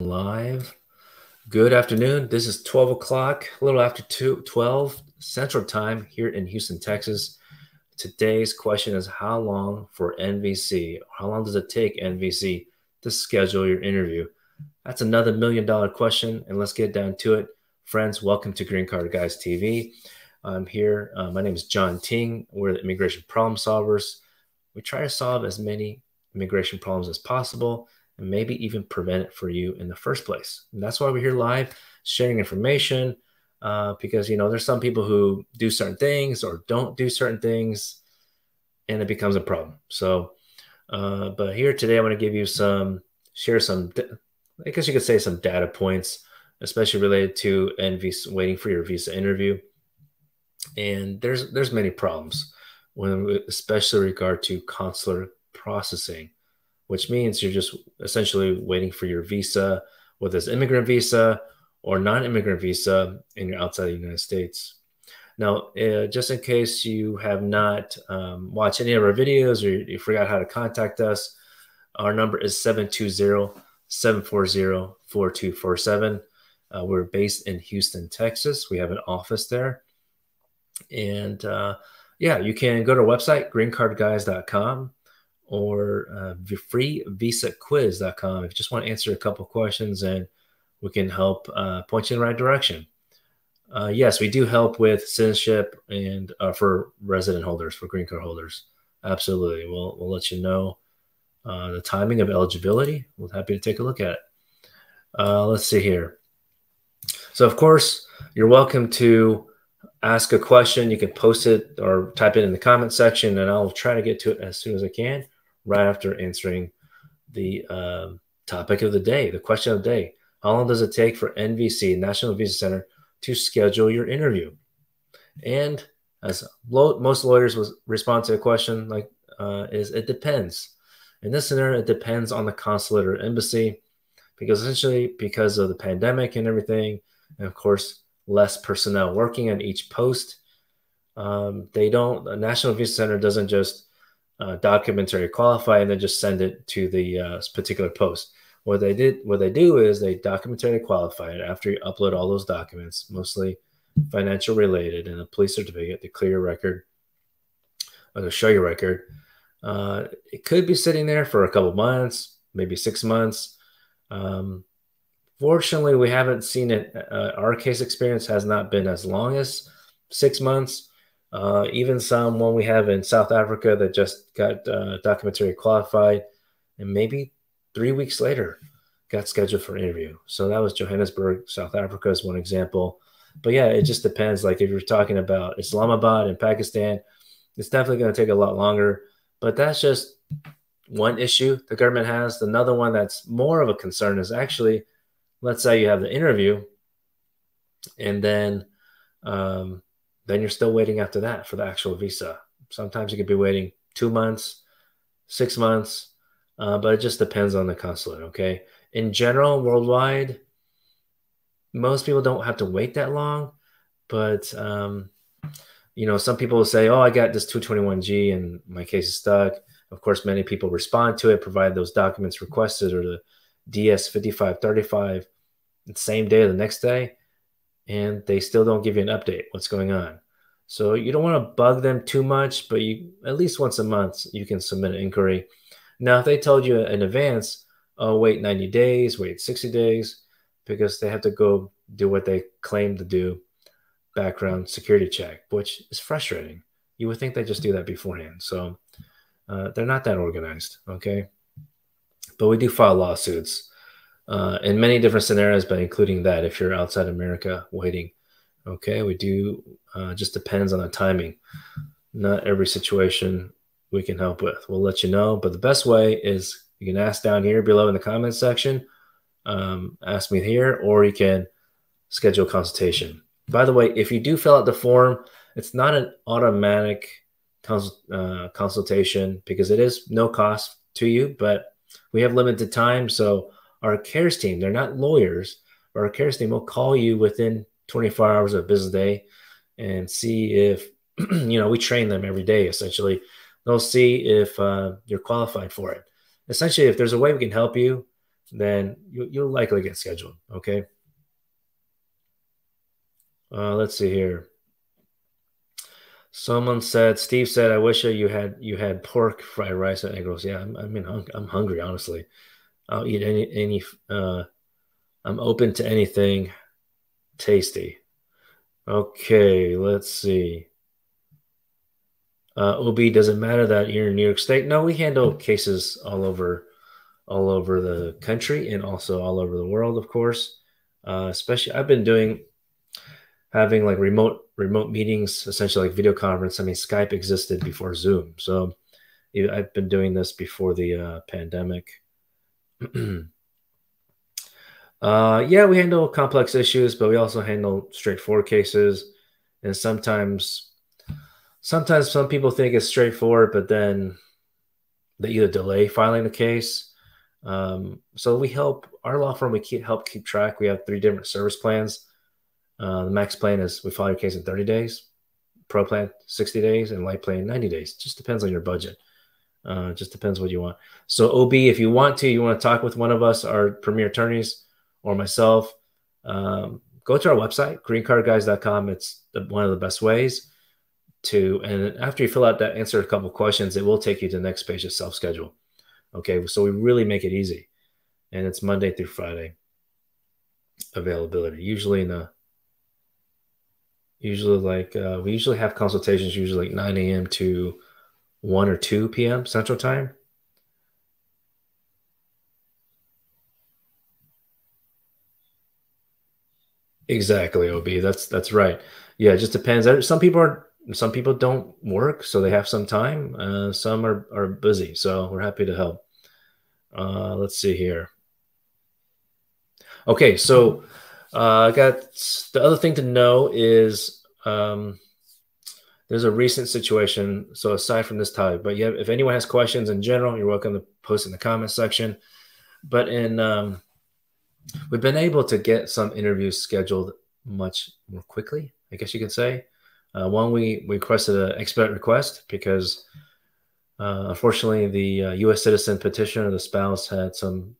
live. Good afternoon. This is 12 o'clock, a little after two, 12 Central Time here in Houston, Texas. Today's question is How long for NVC? How long does it take NVC to schedule your interview? That's another million dollar question, and let's get down to it. Friends, welcome to Green Card Guys TV. I'm here. Uh, my name is John Ting. We're the immigration problem solvers. We try to solve as many immigration problems as possible and maybe even prevent it for you in the first place. And that's why we're here live sharing information uh, because, you know, there's some people who do certain things or don't do certain things and it becomes a problem. So, uh, but here today, I want to give you some, share some, I guess you could say some data points, especially related to NVC, waiting for your visa interview. And there's, there's many problems when, especially regard to consular processing which means you're just essentially waiting for your visa, whether it's immigrant visa or non-immigrant visa, and you're outside the United States. Now, uh, just in case you have not um, watched any of our videos or you forgot how to contact us, our number is 720-740-4247. Uh, we're based in Houston, Texas. We have an office there. And uh, yeah, you can go to our website, greencardguys.com or uh, freevisaquiz.com if you just want to answer a couple questions and we can help uh, point you in the right direction. Uh, yes, we do help with citizenship and uh, for resident holders, for green card holders. Absolutely. We'll, we'll let you know uh, the timing of eligibility. We're happy to take a look at it. Uh, let's see here. So, of course, you're welcome to ask a question. You can post it or type it in the comment section, and I'll try to get to it as soon as I can right after answering the um, topic of the day, the question of the day. How long does it take for NVC, National Visa Center, to schedule your interview? And as lo- most lawyers will respond to a question like uh, is it depends. In this scenario, it depends on the consulate or embassy because essentially because of the pandemic and everything, and of course, less personnel working at each post. Um, they don't, the National Visa Center doesn't just uh, documentary qualify and then just send it to the uh, particular post. What they did, what they do is they documentary qualify it after you upload all those documents, mostly financial related, and a police certificate to clear your record or to show your record. Uh, it could be sitting there for a couple months, maybe six months. Um, fortunately, we haven't seen it. Uh, our case experience has not been as long as six months. Uh, even some one we have in South Africa that just got uh, documentary qualified, and maybe three weeks later got scheduled for an interview. So that was Johannesburg, South Africa is one example. But yeah, it just depends. Like if you're talking about Islamabad and Pakistan, it's definitely going to take a lot longer. But that's just one issue the government has. Another one that's more of a concern is actually, let's say you have the interview, and then um, then you're still waiting after that for the actual visa. Sometimes you could be waiting two months, six months, uh, but it just depends on the consulate. Okay. In general, worldwide, most people don't have to wait that long, but um, you know, some people will say, "Oh, I got this 221G and my case is stuck." Of course, many people respond to it, provide those documents requested or the DS 5535 the same day or the next day and they still don't give you an update what's going on. So you don't want to bug them too much, but you at least once a month you can submit an inquiry. Now, if they told you in advance, oh, wait 90 days, wait 60 days, because they have to go do what they claim to do, background security check, which is frustrating. You would think they just do that beforehand. So uh, they're not that organized, okay? But we do file lawsuits uh, in many different scenarios, but including that if you're outside America waiting. Okay, we do uh, just depends on the timing. Not every situation we can help with. We'll let you know, but the best way is you can ask down here below in the comments section. Um, ask me here, or you can schedule a consultation. By the way, if you do fill out the form, it's not an automatic cons- uh, consultation because it is no cost to you, but we have limited time. So our cares team, they're not lawyers, our cares team will call you within 24 hours of business day and see if, you know, we train them every day essentially. They'll see if uh, you're qualified for it. Essentially, if there's a way we can help you, then you, you'll likely get scheduled. Okay. Uh, let's see here. Someone said, Steve said, I wish you had you had pork fried rice and egg rolls. Yeah, I mean, I'm hungry, honestly. I'll eat any any. Uh, I'm open to anything tasty. Okay, let's see. Uh, OB, does it matter that you're in New York State? No, we handle cases all over, all over the country and also all over the world, of course. Uh, especially, I've been doing having like remote remote meetings, essentially like video conference. I mean, Skype existed before Zoom, so I've been doing this before the uh, pandemic. uh, yeah, we handle complex issues, but we also handle straightforward cases, and sometimes, sometimes some people think it's straightforward, but then they either delay filing the case. Um, so we help our law firm. We keep help keep track. We have three different service plans uh, the max plan is we file your case in 30 days, pro plan 60 days, and light plan 90 days. Just depends on your budget. Uh, just depends what you want. So OB, if you want to, you want to talk with one of us, our premier attorneys, or myself, um, go to our website, greencardguys.com. It's the, one of the best ways to. And after you fill out that, answer a couple questions, it will take you to the next page of self schedule. Okay, so we really make it easy, and it's Monday through Friday availability. Usually in the usually like uh, we usually have consultations usually like 9 a.m to 1 or 2 p.m central time? Exactly ob that's that's right. Yeah it just depends. Some people are some people don't work so they have some time. Uh, some are, are busy so we're happy to help. Uh, let's see here. Okay so uh, I got the other thing to know is um, there's a recent situation. So aside from this topic, but yeah, if anyone has questions in general, you're welcome to post in the comment section. But in um, we've been able to get some interviews scheduled much more quickly. I guess you could say. Uh, one, we, we requested an expedite request because uh, unfortunately the uh, U.S. citizen petitioner, the spouse, had some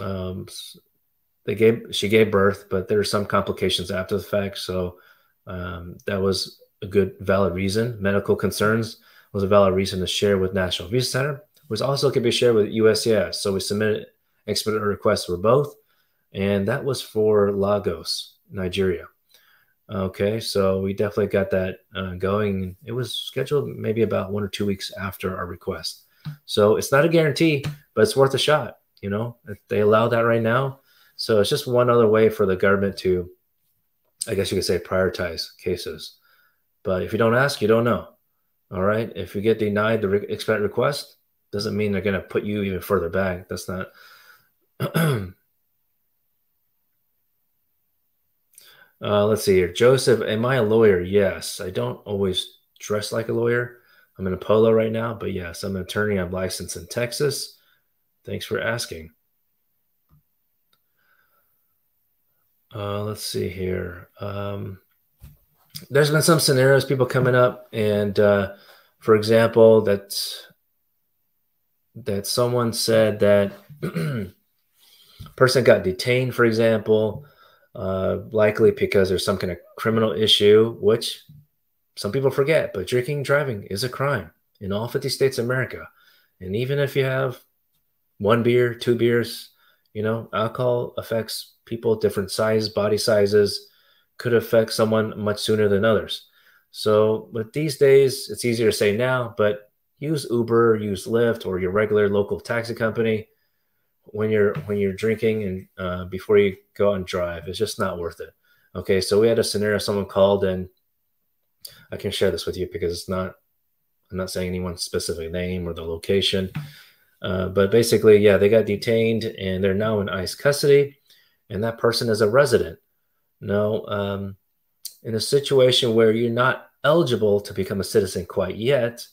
um, they gave she gave birth, but there were some complications after the fact. So um, that was a good valid reason. Medical concerns was a valid reason to share with National Visa Center, which also could be shared with USCIS. So we submitted expedited requests for both, and that was for Lagos, Nigeria. Okay, so we definitely got that uh, going. It was scheduled maybe about one or two weeks after our request. So it's not a guarantee, but it's worth a shot. You know, they allow that right now, so it's just one other way for the government to, I guess you could say, prioritize cases. But if you don't ask, you don't know. All right. If you get denied the re- expedite request, doesn't mean they're going to put you even further back. That's not. uh, let's see here. Joseph, am I a lawyer? Yes. I don't always dress like a lawyer. I'm in a polo right now, but yes, I'm an attorney. I'm licensed in Texas. Thanks for asking. Uh, let's see here. Um, there's been some scenarios people coming up, and uh, for example, that that someone said that person got detained, for example, uh, likely because there's some kind of criminal issue, which some people forget. But drinking driving is a crime in all 50 states of America, and even if you have one beer, two beers, you know, alcohol affects people, different size, body sizes, could affect someone much sooner than others. So, but these days, it's easier to say now, but use Uber, use Lyft, or your regular local taxi company when you're when you're drinking and uh, before you go and drive. It's just not worth it. Okay, so we had a scenario. Someone called, and I can share this with you because it's not. I'm not saying anyone's specific name or the location, uh, but basically, yeah, they got detained and they're now in ICE custody and that person is a resident. No, um, in a situation where you're not eligible to become a citizen quite yet,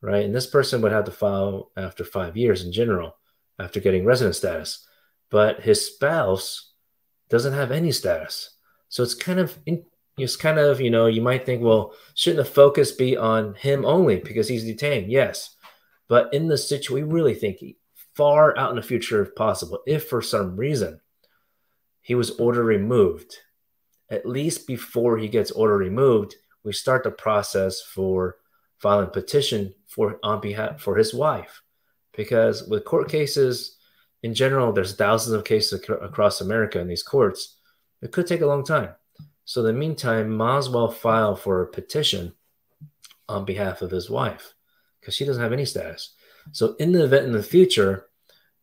right? And this person would have to file after five years in general, after getting resident status. But his spouse doesn't have any status. So it's kind of, it's kind of, you know, you might think, well, shouldn't the focus be on him only because he's detained? Yes. But in this situation, we really think far out in the future if possible, if for some reason he was order removed, at least before he gets order removed, we start the process for filing petition for on behalf for his wife. Because with court cases in general, there's thousands of cases ac- across America in these courts. It could take a long time. So in the meantime, might as well file for a petition on behalf of his wife because she doesn't have any status. So in the event in the future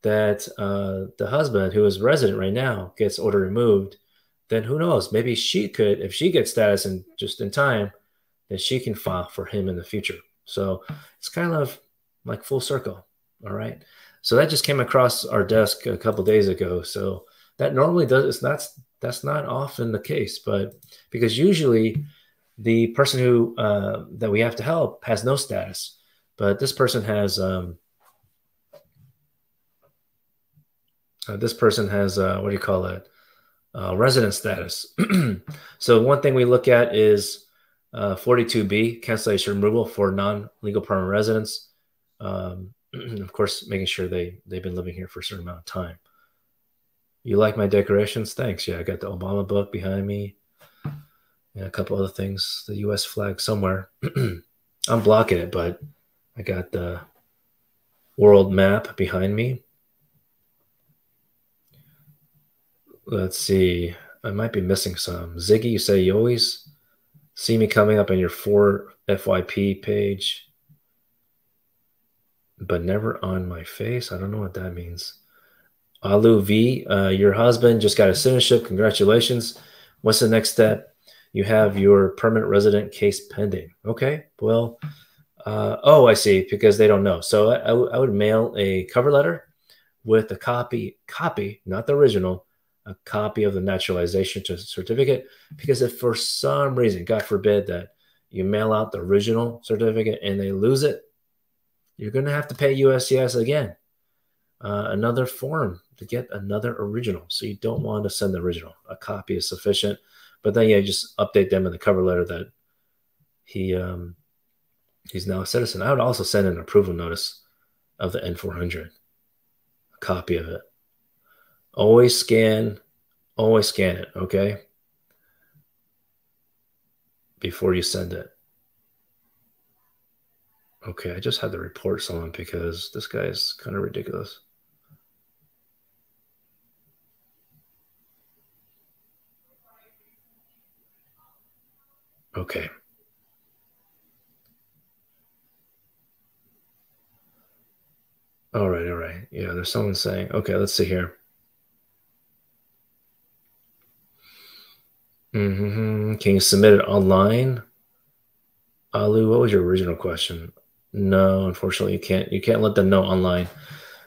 that uh, the husband, who is resident right now, gets order removed, then who knows? Maybe she could, if she gets status and just in time, then she can file for him in the future. So it's kind of like full circle. All right. So that just came across our desk a couple days ago. So that normally does it's not that's not often the case, but because usually the person who uh, that we have to help has no status, but this person has um, uh, this person has uh, what do you call it uh, resident status. so one thing we look at is uh, 42B cancellation removal for non-legal permanent residents. Um, of course, making sure they they've been living here for a certain amount of time. You like my decorations? Thanks. Yeah, I got the Obama book behind me. And a couple other things. The U.S. flag somewhere. I'm blocking it, but I got the world map behind me. Let's see. I might be missing some. Ziggy, you say you always see me coming up on your four FYP page, but never on my face. I don't know what that means. Alu V, uh, your husband just got a citizenship. Congratulations. What's the next step? You have your permanent resident case pending. Okay. Well, uh, oh, I see. Because they don't know. So I, I would mail a cover letter with a copy, copy, not the original, a copy of the naturalization certificate because if for some reason, God forbid, that you mail out the original certificate and they lose it, you're going to have to pay USCIS again, uh, another form to get another original. So you don't want to send the original. A copy is sufficient, but then yeah, just update them in the cover letter that he um, he's now a citizen. I would also send an approval notice of the N400, a copy of it. Always scan, always scan it, okay? Before you send it. Okay, I just had to report someone because this guy is kind of ridiculous. Okay. All right, all right. Yeah, there's someone saying, okay, let's see here. Mm-hmm. Can you submit it online? Alu, what was your original question? No, unfortunately, you can't. You can't let them know online.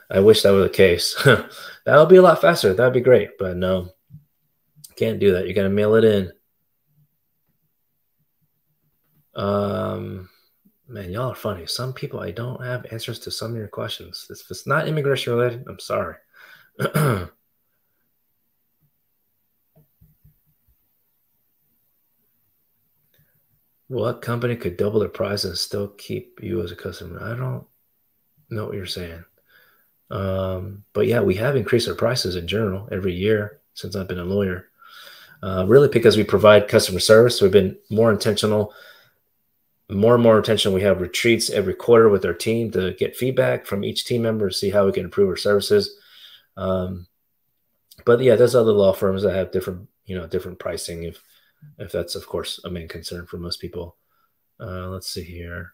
I wish that were the case. that would be a lot faster. That'd be great, but no, can't do that. You got to mail it in. Um, man, y'all are funny. Some people I don't have answers to some of your questions. If it's not immigration related, I'm sorry. what company could double their price and still keep you as a customer? I don't know what you're saying. Um, but yeah, we have increased our prices in general every year since I've been a lawyer. Uh, really, because we provide customer service, we've been more intentional. More and more intentional. We have retreats every quarter with our team to get feedback from each team member, to see how we can improve our services. Um, but yeah, there's other law firms that have different, you know, different pricing. If if that's of course a main concern for most people. Uh, let's see here.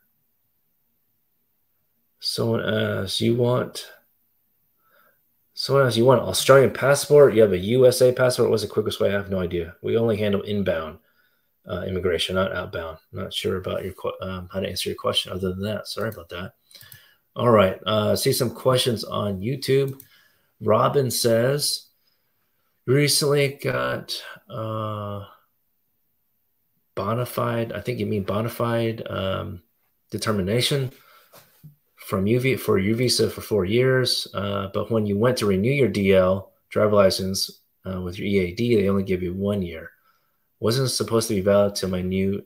Someone asks, you want someone asks, you want an Australian passport? You have a USA passport? What's the quickest way? I have no idea. We only handle inbound uh, immigration, not outbound. not sure about your um, how to answer your question other than that. Sorry about that. All right. Uh, see some questions on YouTube. Robin says, recently got uh, bona fide, I think you mean bona fide um, determination from UV for U visa for four years. Uh, but when you went to renew your DL driver license uh, with your EAD, they only give you one year. Wasn't supposed to be valid till my new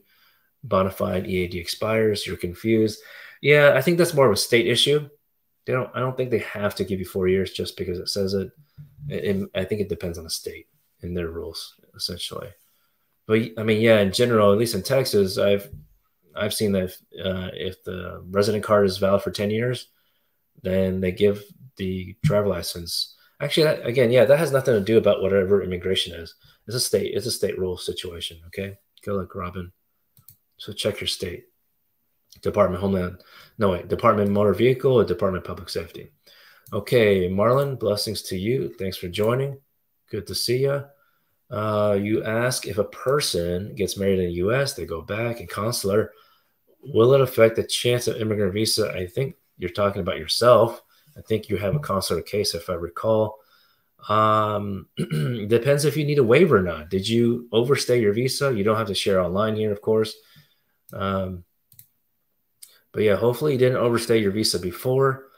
bona fide EAD expires. You're confused. Yeah, I think that's more of a state issue. they don't. I don't think they have to give you four years just because it says it. it, it I think it depends on the state and their rules essentially. But I mean, yeah, in general, at least in Texas, I've I've seen that if, uh, if the resident card is valid for ten years, then they give the driver license. Actually, that, again, yeah, that has nothing to do about whatever immigration is. It's a state. It's a state rule situation. Okay, good luck, Robin. So check your state. Department Homeland, no wait, Department Motor Vehicle or Department Public Safety. Okay, Marlon, blessings to you. Thanks for joining. Good to see you. Uh, you ask if a person gets married in the U.S., they go back and consular. Will it affect the chance of immigrant visa? I think you're talking about yourself. I think you have a consular case, if I recall. Um, depends if you need a waiver or not. Did you overstay your visa? You don't have to share online here, of course. Um, but yeah, hopefully you didn't overstay your visa before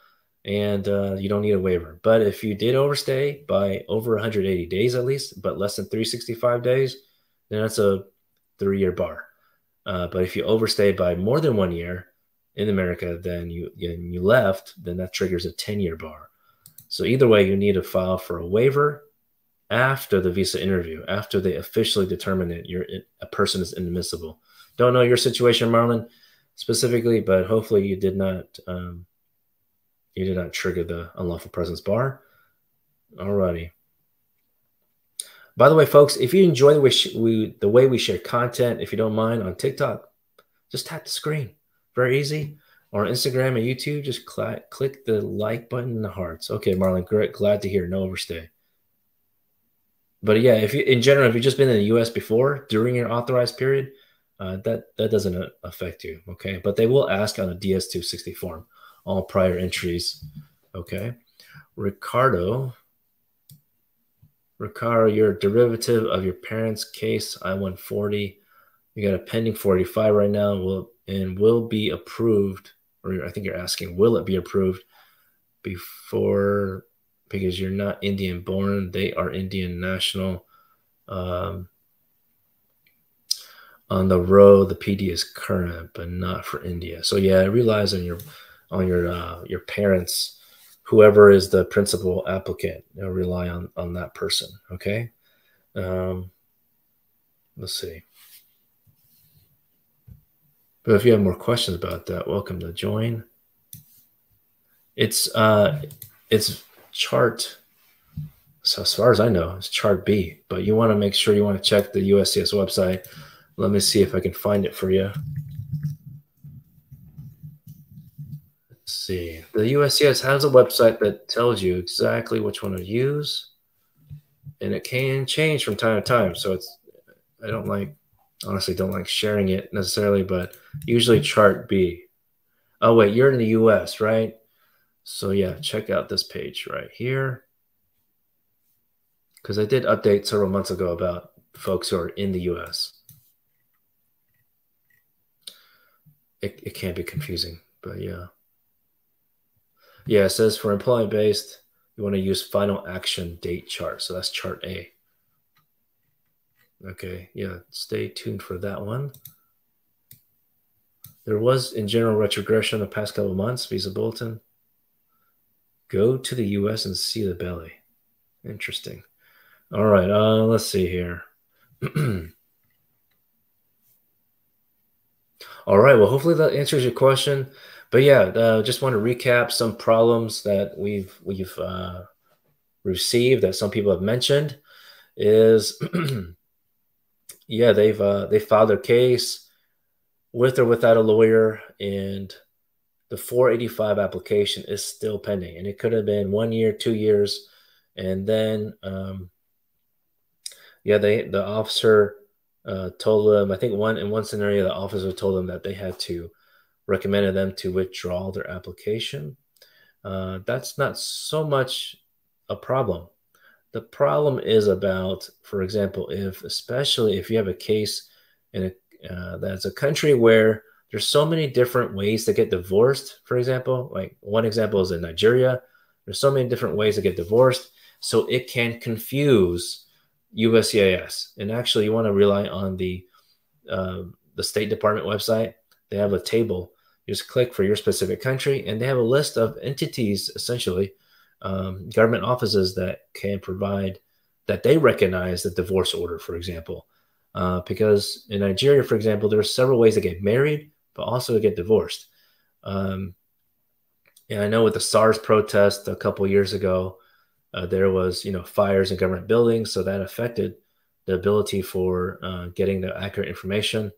and uh, you don't need a waiver. But if you did overstay by over 180 days at least, but less than 365 days, then that's a three year bar. Uh, but if you overstay by more than one year in America, then you you left, then that triggers a 10 year bar. So either way, you need to file for a waiver after the visa interview, after they officially determine that you're a person is inadmissible. Don't know your situation, Marlon, specifically, but hopefully you did not um, you did not trigger the unlawful presence bar. Alrighty. By the way, folks, if you enjoy the way, we, the way we share content, if you don't mind on TikTok, just tap the screen. Very easy. Or Instagram and YouTube, just cl click the like button and the hearts. Okay, Marlon, great. Glad to hear. No overstay. But yeah, if you in general, if you've just been in the U.S. before during your authorized period, uh, that that doesn't affect you. Okay, but they will ask on a DS260 form all prior entries. Okay. Ricardo. Ricardo, you're a derivative of your parents' case I-140. You got a pending 45 right now will and will be approved, or I think you're asking, will it be approved before because you're not Indian born, they are Indian national. Um, on the road, the PD is current, but not for India. So yeah, I realize on your on your uh, your parents, whoever is the principal applicant. You know, rely on on that person. Okay. Um, let's see. But if you have more questions about that, welcome to join. It's uh, it's chart. So as far as I know, it's chart B. But you want to make sure you want to check the USCIS website. Let me see if I can find it for you. See. The USCS has a website that tells you exactly which one to use, and it can change from time to time. So it's I don't like honestly don't like sharing it necessarily, but usually chart B. Oh wait, you're in the US, right? So yeah, check out this page right here. Because I did update several months ago about folks who are in the US. It, it can be confusing, but yeah. Yeah, it says for employment based, you want to use final action date chart. So that's chart A. Okay, yeah, stay tuned for that one. There was in general retrogression the past couple months, Visa Bulletin. Go to the US and see the belly. Interesting. All right, uh, let's see here. All right, well, hopefully that answers your question but yeah, uh, just want to recap some problems that we've we've uh, received that some people have mentioned. Is yeah, they've uh, they filed their case with or without a lawyer, and the 485 application is still pending, and it could have been one year, two years, and then um, yeah, they the officer uh, told them. I think one in one scenario, the officer told them that they had to recommended them to withdraw their application. Uh, that's not so much a problem. The problem is about, for example, if especially if you have a case in a uh, that's a country where there's so many different ways to get divorced. For example, like one example is in Nigeria. There's so many different ways to get divorced, so it can confuse USCIS. And actually, you want to rely on the uh, the State Department website. They have a table You just click for your specific country, and they have a list of entities, essentially, um, government offices that can provide that they recognize the divorce order, for example. Uh, because in Nigeria, for example, there are several ways to get married, but also to get divorced. Um, and I know with the SARS protest a couple years ago, uh, there was you know fires in government buildings, so that affected the ability for uh, getting the accurate information.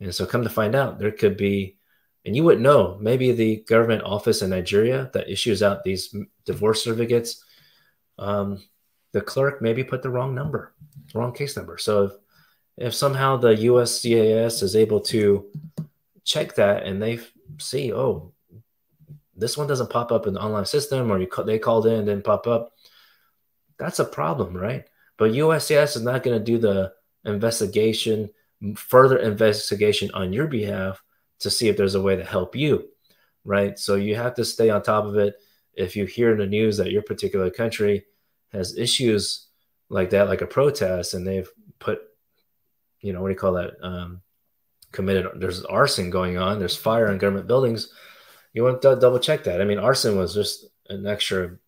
And so, come to find out, there could be, and you wouldn't know, maybe the government office in Nigeria that issues out these divorce certificates, um, the clerk maybe put the wrong number, wrong case number. So if, if somehow the USCIS is able to check that and they see, oh, this one doesn't pop up in the online system, or you they called in and didn't pop up, that's a problem, right? But USCIS is not going to do the investigation, further investigation on your behalf to see if there's a way to help you, right? So you have to stay on top of it. If you hear in the news that your particular country has issues like that, like a protest, and they've put, you know, what do you call that? Um, committed, there's arson going on, there's fire in government buildings. You want to double check that. I mean, arson was just an extra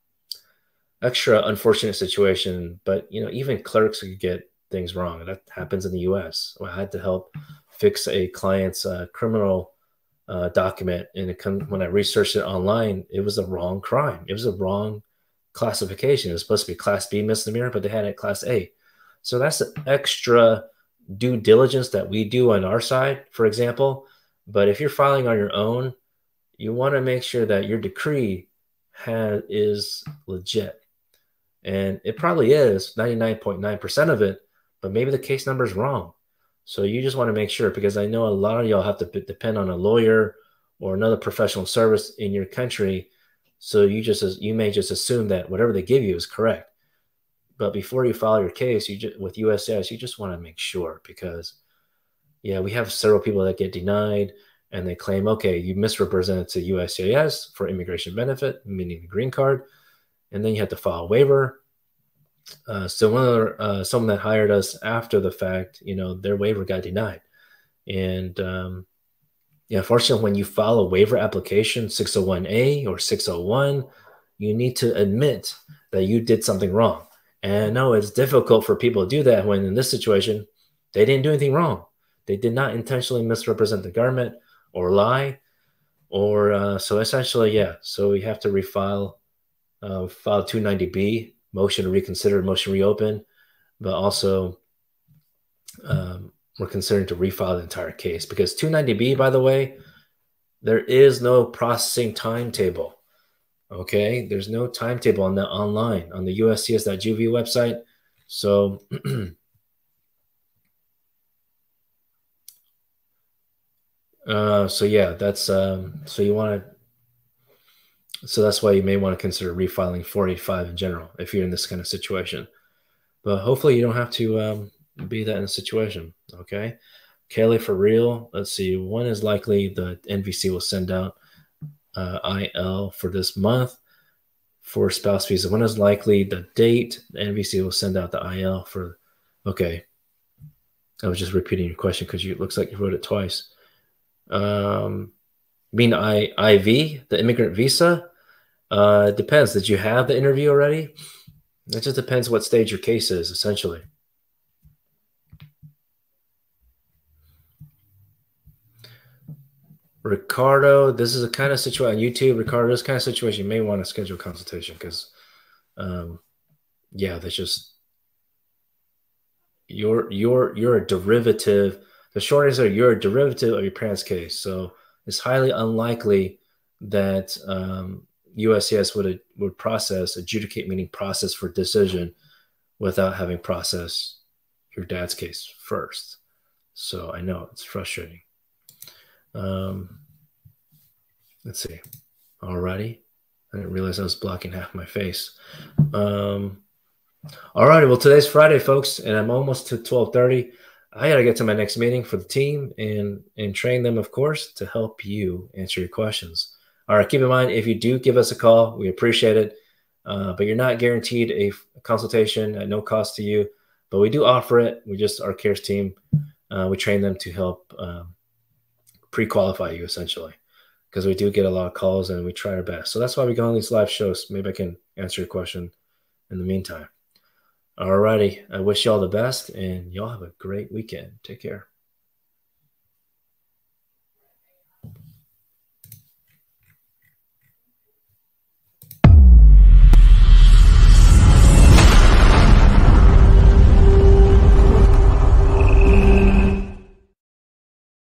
extra unfortunate situation, but you know, even clerks could get things wrong. That happens in the U.S. I had to help fix a client's uh, criminal uh, document, and it come, when I researched it online, it was a wrong crime. It was a wrong classification. It was supposed to be Class B misdemeanor, but they had it Class A. So that's an extra due diligence that we do on our side, for example. But if you're filing on your own, you want to make sure that your decree has, is legit. And it probably is 99.9% of it, but maybe the case number is wrong. So you just want to make sure because I know a lot of y'all have to depend on a lawyer or another professional service in your country. So you just you may just assume that whatever they give you is correct. But before you file your case, you just, with USCIS, you just want to make sure because yeah, we have several people that get denied and they claim, okay, you misrepresented to USCIS for immigration benefit, meaning the green card and then you have to file a waiver. Uh, so one of uh, someone that hired us after the fact, you know, their waiver got denied, and um, yeah, fortunately, when you file a waiver application, 601A or 601, you need to admit that you did something wrong. And no, it's difficult for people to do that when in this situation, they didn't do anything wrong. They did not intentionally misrepresent the government or lie. Or uh, so essentially, yeah. So we have to refile uh, filed 290B, motion to reconsider, motion reopen, but also um, we're considering to refile the entire case because 290B, by the way, there is no processing timetable. Okay, there's no timetable on the online on the USCIS.gov website. So, uh, so yeah, that's um, so you want to so that's why you may want to consider refiling 485 in general if you're in this kind of situation. But hopefully you don't have to um, be that in a situation. Okay. Kelly, for real, let's see. When is likely the NVC will send out uh, IL for this month for spouse visa? When is likely the date the NVC will send out the IL for? Okay. I was just repeating your question because it looks like you wrote it twice. Um, mean I, IV, the immigrant visa? Uh, it depends. Did you have the interview already? It just depends what stage your case is, essentially. Ricardo, this is a kind of situation on YouTube. Ricardo, this kind of situation, you may want to schedule a consultation because, um, yeah, that's just you're you're you're a derivative. The short answer, you're a derivative of your parents' case. So it's highly unlikely that um, USCIS would would process adjudicate meaning process for decision without having processed your dad's case first. So I know it's frustrating. Um, let's see. Alrighty. I didn't realize I was blocking half my face. Um, all righty. Well, today's Friday, folks, and I'm almost to 1230. I got to get to my next meeting for the team and and train them, of course, to help you answer your questions. All right, keep in mind if you do give us a call, we appreciate it, uh, but you're not guaranteed a, consultation at no cost to you. But we do offer it. We just our cares team, uh, we train them to help um, pre-qualify you essentially. because we do get a lot of calls and we try our best. So that's why we go on these live shows. Maybe I can answer your question in the meantime. Alrighty. I wish you all the best and y'all have a great weekend. Take care.